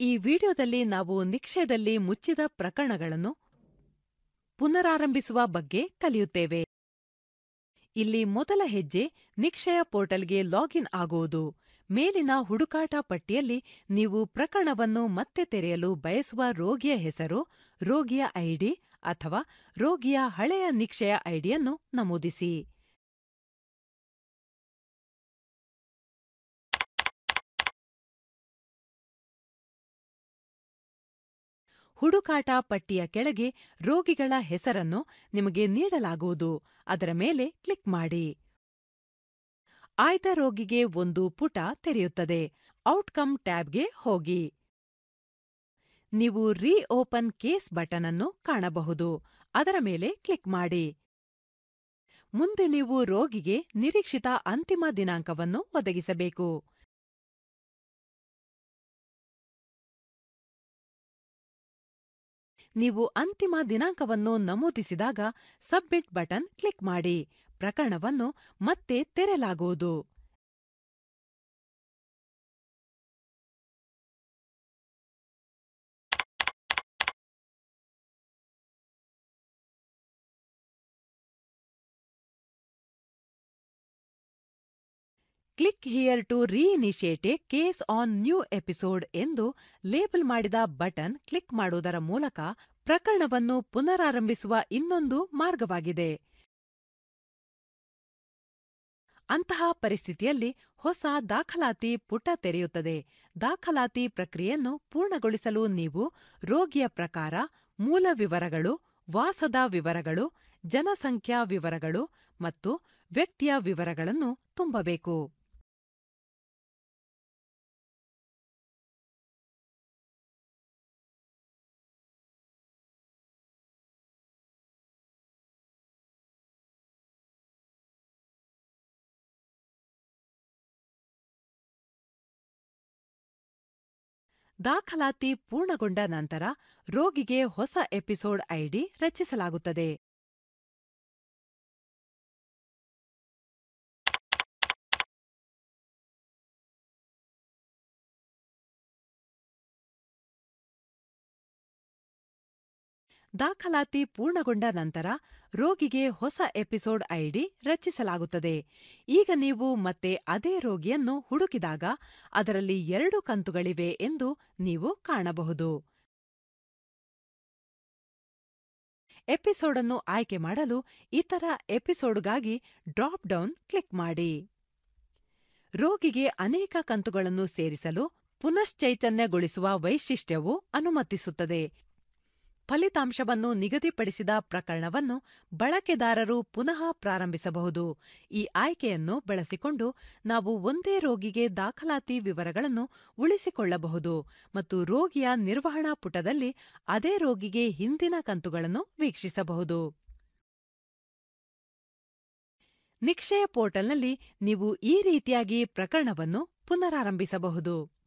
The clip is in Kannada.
ಈ ವಿಡಿಯೋದಲ್ಲಿ ನಾವು ನಿಕ್ಷಯದಲ್ಲಿ ಮುಚ್ಚಿದ ಪ್ರಕರಣಗಳನ್ನು ಪುನರಾರಂಭಿಸುವ ಬಗ್ಗೆ ಕಲಿಯುತ್ತೇವೆ. ಇಲ್ಲಿ ಮೊದಲ ಹೆಜ್ಜೆ ನಿಕ್ಷಯ ಪೋರ್ಟಲ್ಗೆ ಲಾಗಿನ್ ಆಗುವುದು. ಮೇಲಿನ ಹುಡುಕಾಟ ಪಟ್ಟಿಯಲ್ಲಿ ನೀವು ಪ್ರಕರಣವನ್ನು ಮತ್ತೆ ತೆರೆಯಲು ಬಯಸುವ ರೋಗಿಯ ಹೆಸರು, ರೋಗಿಯ ಐಡಿ ಅಥವಾ ರೋಗಿಯ ಹಳೆಯ ನಿಕ್ಷಯ ಐಡಿಯನ್ನು ನಮೂದಿಸಿ. ಹುಡುಕಾಟ ಪಟ್ಟಿಯ ಕೆಳಗೆ ರೋಗಿಗಳ ಹೆಸರನ್ನು ನಿಮಗೆ ನೀಡಲಾಗುವುದು. ಅದರ ಮೇಲೆ ಕ್ಲಿಕ್ ಮಾಡಿ. ಆಯ್ದ ರೋಗಿಗೆ ಒಂದು ಪುಟ ತೆರೆಯುತ್ತದೆ. ಔಟ್ಕಮ್ ಟ್ಯಾಬ್ಗೆ ಹೋಗಿ. ನೀವು ರೀಓಪನ್ ಕೇಸ್ ಬಟನ್ ಅನ್ನು ಕಾಣಬಹುದು. ಅದರ ಮೇಲೆ ಕ್ಲಿಕ್ ಮಾಡಿ. ಮುಂದೆ ನೀವು ರೋಗಿಗೆ ನಿರೀಕ್ಷಿತ ಅಂತಿಮ ದಿನಾಂಕವನ್ನು ಒದಗಿಸಬೇಕು. ನೀವು ಅಂತಿಮ ದಿನಾಂಕವನ್ನು ನಮೂದಿಸಿದಾಗ ಸಬ್ಮಿಟ್ ಬಟನ್ ಕ್ಲಿಕ್ ಮಾಡಿ. ಪ್ರಕರಣವನ್ನು ಮತ್ತೆ ತೆರೆಲಾಗುವುದು click here to reinitiate a case on new episode ಎಂದು ಲೇಬಲ್ ಮಾಡಿದ ಬಟನ್ ಕ್ಲಿಕ್ ಮಾಡುವುದರ ಮೂಲಕ ಪ್ರಕರಣವನ್ನು ಪುನರಾರಂಭಿಸುವ ಇನ್ನೊಂದು ಮಾರ್ಗವಾಗಿದೆ. ಅಂತಹ ಪರಿಸ್ಥಿತಿಯಲ್ಲಿ ಹೊಸ ದಾಖಲಾತಿ ಪುಟ ತೆರೆಯುತ್ತದೆ. ದಾಖಲಾತಿ ಪ್ರಕ್ರಿಯೆಯನ್ನು ಪೂರ್ಣಗೊಳಿಸಲು ನೀವು ರೋಗಿಯ ಪ್ರಕಾರ ಮೂಲ ವಿವರಗಳು, ವಾಸದ ವಿವರಗಳು, ಜನಸಂಖ್ಯಾ ವಿವರಗಳು ಮತ್ತು ವ್ಯಕ್ತಿಯ ವಿವರಗಳನ್ನು ತುಂಬಬೇಕು. ದಾಖಲಾತಿ ಪೂರ್ಣಗೊಂಡ ನಂತರ ರೋಗಿಗೆ ಹೊಸ ಎಪಿಸೋಡ್ ಐಡಿ ರಚಿಸಲಾಗುತ್ತದೆ. ದಾಖಲಾತಿ ಪೂರ್ಣಗೊಂಡ ನಂತರ ರೋಗಿಗೆ ಹೊಸ ಎಪಿಸೋಡ್ ಐಡಿ ರಚಿಸಲಾಗುತ್ತದೆ. ಈಗ ನೀವು ಮತ್ತೆ ಅದೇ ರೋಗಿಯನ್ನು ಹುಡುಕಿದಾಗ ಅದರಲ್ಲಿ ಎರಡು ಕಂತುಗಳಿವೆ ಎಂದು ನೀವು ಕಾಣಬಹುದು. ಎಪಿಸೋಡ್ ಅನ್ನು ಆಯ್ಕೆ ಮಾಡಲು ಇತರ ಎಪಿಸೋಡ್ಗಾಗಿ ಡ್ರಾಪ್ ಡೌನ್ ಕ್ಲಿಕ್ ಮಾಡಿ. ರೋಗಿಗೆ ಅನೇಕ ಕಂತುಗಳನ್ನು ಸೇರಿಸಲು ಪುನಶ್ಚೈತನ್ಯಗೊಳಿಸುವ ವೈಶಿಷ್ಟ್ಯವು ಅನುಮತಿಸುತ್ತದೆ. ಫಲಿತಾಂಶವನ್ನು ನಿಗದಿಪಡಿಸಿದ ಪ್ರಕರಣವನ್ನು ಬಳಕೆದಾರರು ಪುನಃ ಪ್ರಾರಂಭಿಸಬಹುದು. ಈ ಆಯ್ಕೆಯನ್ನು ಬಳಸಿಕೊಂಡು ನಾವು ಒಂದೇ ರೋಗಿಗೆ ದಾಖಲಾತಿ ವಿವರಗಳನ್ನು ಉಳಿಸಿಕೊಳ್ಳಬಹುದು ಮತ್ತು ರೋಗಿಯ ನಿರ್ವಹಣಾ ಪುಟದಲ್ಲಿ ಅದೇ ರೋಗಿಗೆ ಹಿಂದಿನ ಕಂತುಗಳನ್ನು ವೀಕ್ಷಿಸಬಹುದು. ನಿಕ್ಷಯ ಪೋರ್ಟಲ್ನಲ್ಲಿ ನೀವು ಈ ರೀತಿಯಾಗಿ ಪ್ರಕರಣವನ್ನು ಪುನರಾರಂಭಿಸಬಹುದು.